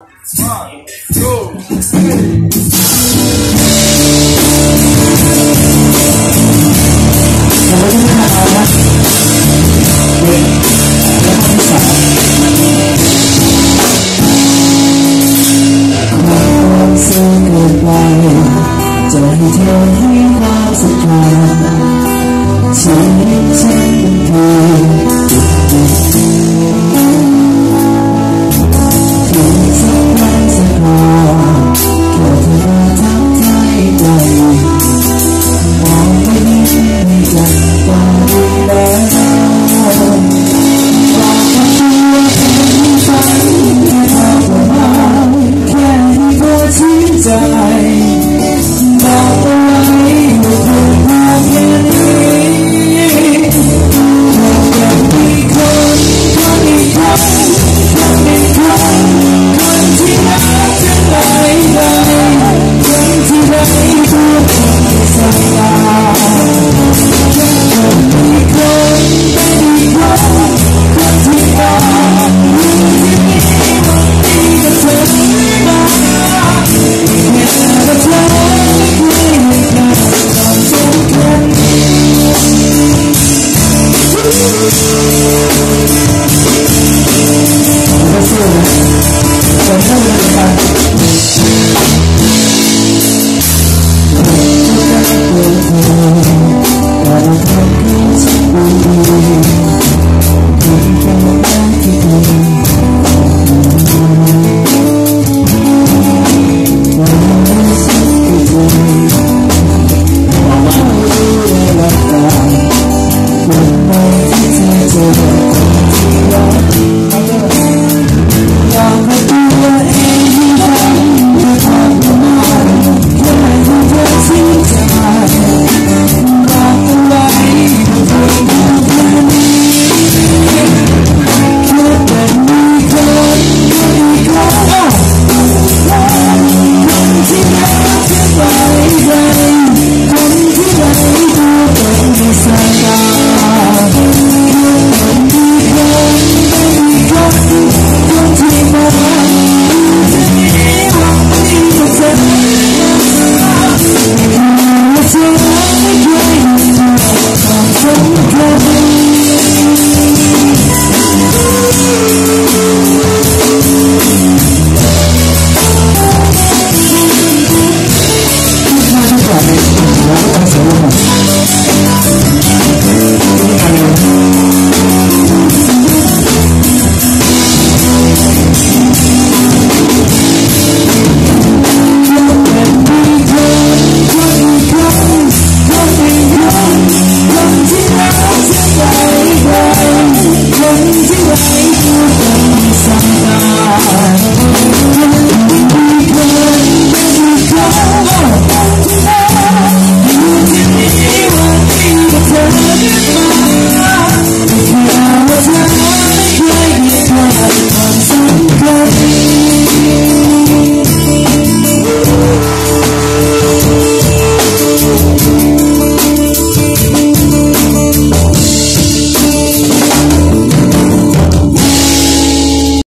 One, two, three.